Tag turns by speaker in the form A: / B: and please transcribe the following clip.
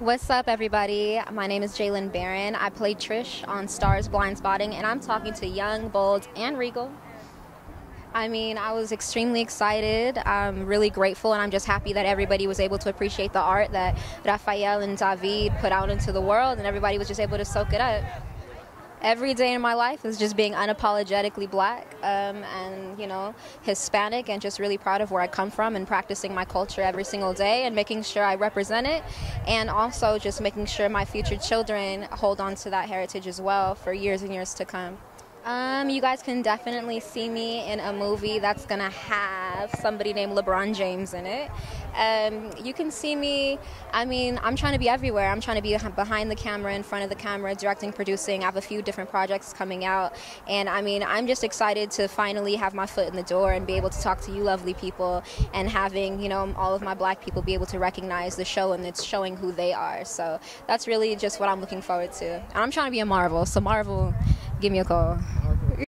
A: What's up, everybody? My name is Jaylen Barron. I play Trish on Starz Blind Spotting, and I'm talking to Young, Bold, and Regal. I mean, I was extremely excited. I'm really grateful, and I'm just happy that everybody was able to appreciate the art that Rafael and David put out into the world, and everybody was just able to soak it up every day in my life is just being unapologetically black um, and you know hispanic and just really proud of where i come from and practicing my culture every single day and making sure i represent it and also just making sure my future children hold on to that heritage as well for years and years to come um, you guys can definitely see me in a movie that's gonna have somebody named LeBron James in it. Um, you can see me. I mean, I'm trying to be everywhere. I'm trying to be behind the camera, in front of the camera, directing, producing. I have a few different projects coming out, and I mean, I'm just excited to finally have my foot in the door and be able to talk to you, lovely people, and having you know all of my black people be able to recognize the show and it's showing who they are. So that's really just what I'm looking forward to. And I'm trying to be a Marvel, so Marvel, give me a call.